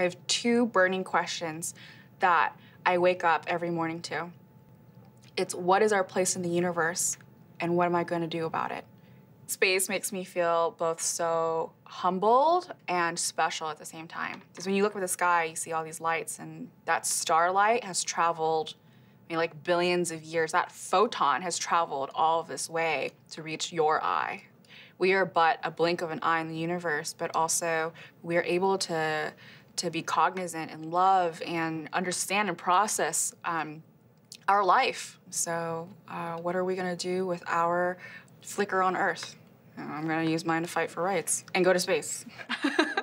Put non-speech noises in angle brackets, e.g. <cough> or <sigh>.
I have two burning questions that I wake up every morning to. It's what is our place in the universe and what am I going to do about it? Space makes me feel both so humbled and special at the same time. Because when you look up at the sky, you see all these lights, and that starlight has traveled I mean, like billions of years. That photon has traveled all this way to reach your eye. We are but a blink of an eye in the universe, but also we are able to to be cognizant and love and understand and process um, our life. So, uh, what are we going to do with our flicker on Earth? I'm going to use mine to fight for rights and go to space. <laughs>